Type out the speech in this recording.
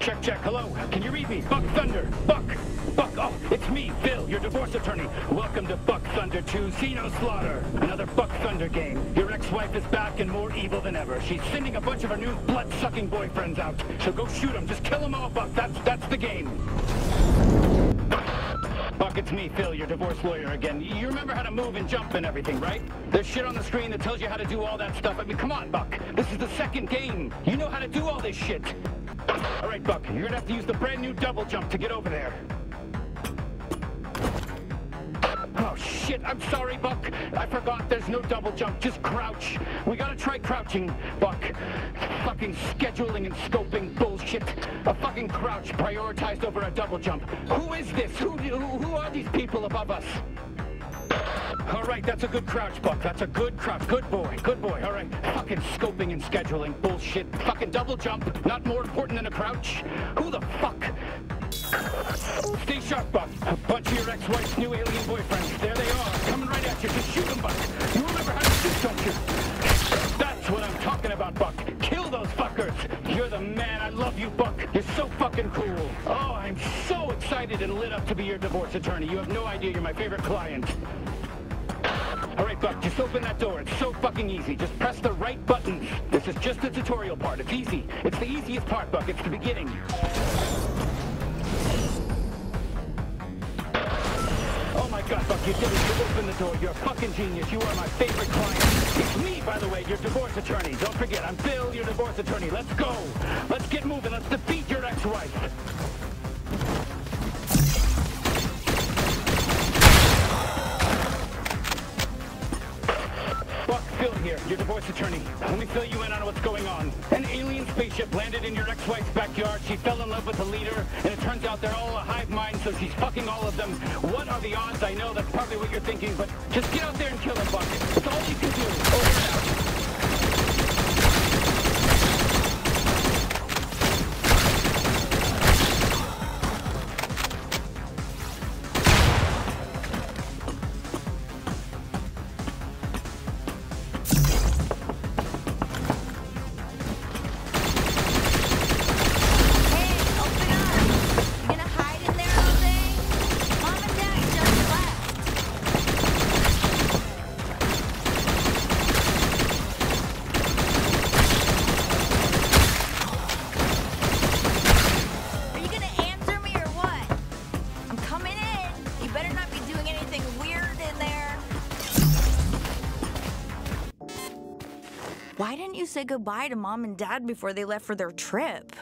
Check, check. Hello. Can you read me? Buck Thunder. Buck. Buck. Oh, it's me, Phil, your divorce attorney. Welcome to Buck Thunder 2 Xenoslaughter. Another Buck Thunder game. Your ex-wife is back and more evil than ever. She's sending a bunch of her new blood-sucking boyfriends out. So go shoot them. Just kill them all, Buck. That's, that's the game. Buck, it's me, Phil, your divorce lawyer again. You remember how to move and jump and everything, right? There's shit on the screen that tells you how to do all that stuff. I mean, come on, Buck. This is the second game. You know how to do all this shit. All right, Buck, you're gonna have to use the brand new double jump to get over there. Oh, shit, I'm sorry, Buck. I forgot there's no double jump, just crouch. We gotta try crouching, Buck. Fucking scheduling and scoping bullshit. A fucking crouch prioritized over a double jump. Who is this? Who, who, who are these people above us? All right, that's a good crouch, Buck. That's a good crouch. Good boy, good boy. All right, fucking scoping and scheduling bullshit. Fucking double jump, not more important than a crouch. Who the fuck? Stay sharp, Buck. A bunch of your ex-wife's new alien boyfriends. There they are, coming right at you. Just shoot them, Buck. You remember how to shoot, don't you? That's what I'm talking about, Buck. Kill those fuckers. You're the man. I love you, Buck. You're so fucking cool. Oh, I'm so excited and lit up to be your divorce attorney. You have no idea. You're my favorite client. All right, Buck, just open that door. It's so fucking easy. Just press the right button. This is just the tutorial part. It's easy. It's the easiest part, Buck. It's the beginning. Buck, you did it. You opened the door. You're a fucking genius. You are my favorite client. It's me, by the way, your divorce attorney. Don't forget, I'm Phil, your divorce attorney. Let's go. Let's get moving. Let's defeat your ex-wife. Your divorce attorney. Let me fill you in on what's going on. An alien spaceship landed in your ex-wife's backyard. She fell in love with the leader, and it turns out they're all a hive mind, so she's fucking all of them. What are the odds? I know that's probably what you're thinking, but just get out there and kill them, Buck. It's all you can do. Why didn't you say goodbye to Mom and Dad before they left for their trip?